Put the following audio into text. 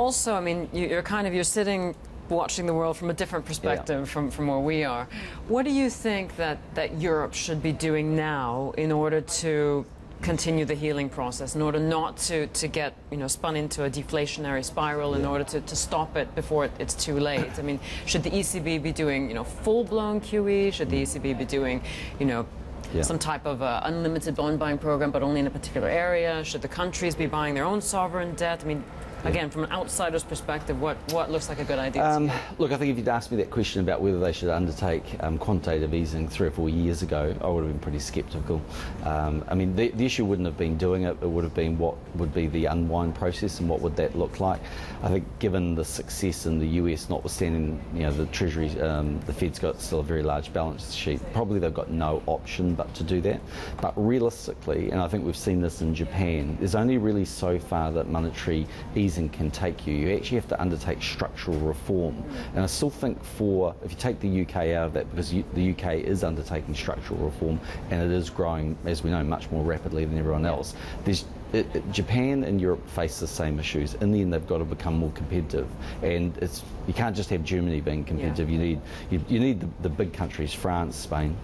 Also, I mean, you, you're kind of you're sitting watching the world from a different perspective from, from where we are. What do you think that, that Europe should be doing now in order to continue the healing process, in order not to, to get you know spun into a deflationary spiral, in order to, to stop it before it, it's too late? I mean, should the ECB be doing you know full-blown QE? Should the ECB be doing you know Yeah. some type of uh, unlimited bond buying program, but only in a particular area? Should the countries be buying their own sovereign debt? I mean, again, from an outsider's perspective, what, what looks like a good idea? Um, look, I think if you'd asked me that question about whether they should undertake um, quantitative easing three or four years ago, I would have been pretty sceptical. Um, I mean, the, the issue wouldn't have been doing it, it would have been what would be the unwind process and what would that look like. I think given the success in the US, notwithstanding, you know, the Treasury, um, the Fed's got still a very large balance sheet, probably they've got no option but to do that. But realistically, and I think we've seen this in Japan, there's only really so far that monetary easing can take you. You actually have to undertake structural reform. Mm. And I still think for, if you take the UK out of that, because U- the UK is undertaking structural reform and it is growing, as we know, much more rapidly than everyone else, there's it, it- Japan and Europe face the same issues. In the end, they've got to become more competitive, and it's you can't just have Germany being competitive. You need you, you need the, the big countries, France, Spain,